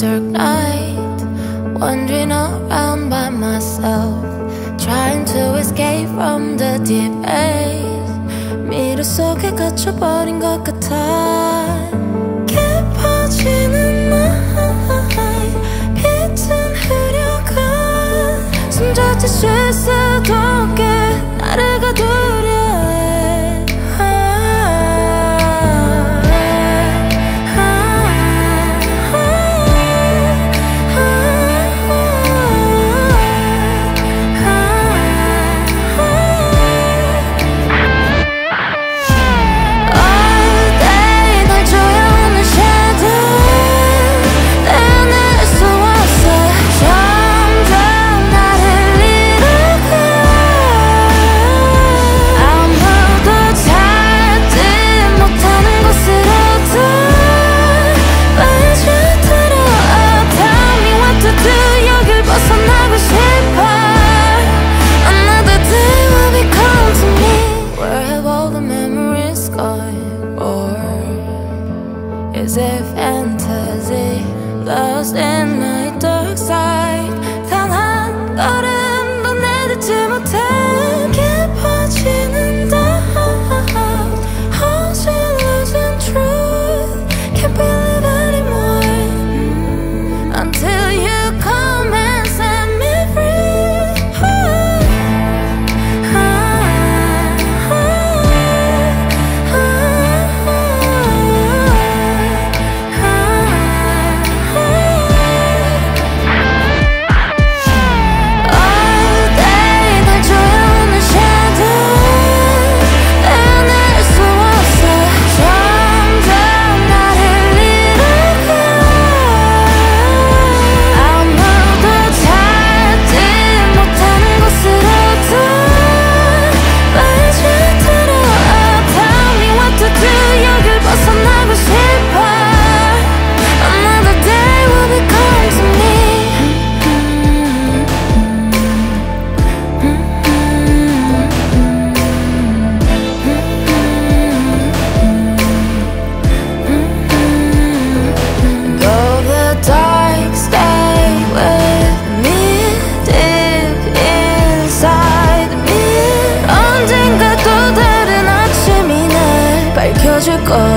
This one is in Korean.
dark night Wandering around by myself Trying to escape from the deep haze 미로 속에 갇혀버린 것 같아 깊어지는 나이 빛은 흐려가 숨젖을 쉴 수도 없게 나를 가두 Is a fantasy? Lost in my dark side 단 한 걸음도 내딛지 못해 깊어지는 doubt How's it losing truth? Can't believe anymore Until loco